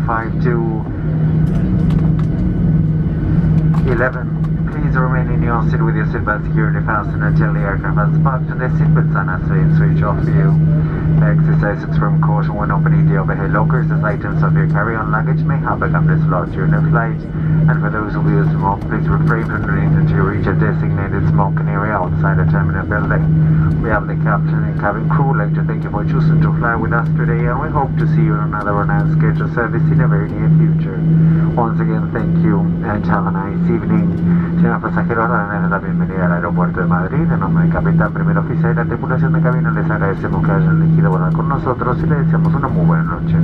5 to 11 Please remain in your seat with your seatbelt securely fastened until the aircraft has parked and the seatbelt sign has been switched off for you. Exercise extreme caution when opening the overhead lockers as items of your carry-on luggage may have become dislodged during the flight. And for those who will smoke, please refrain from doing until you reach a designated smoking area outside the terminal building. We have the captain and cabin crew like to thank you for choosing to fly with us today and we hope to see you on another Ryanair scheduled service in the very near future. Once again, thank you and have a nice evening. Señores pasajeros, darles la bienvenida al aeropuerto de Madrid. En nombre del capitán, primer oficial y la tripulación de cabina les agradecemos que hayan elegido volar con nosotros y les deseamos una muy buena noche.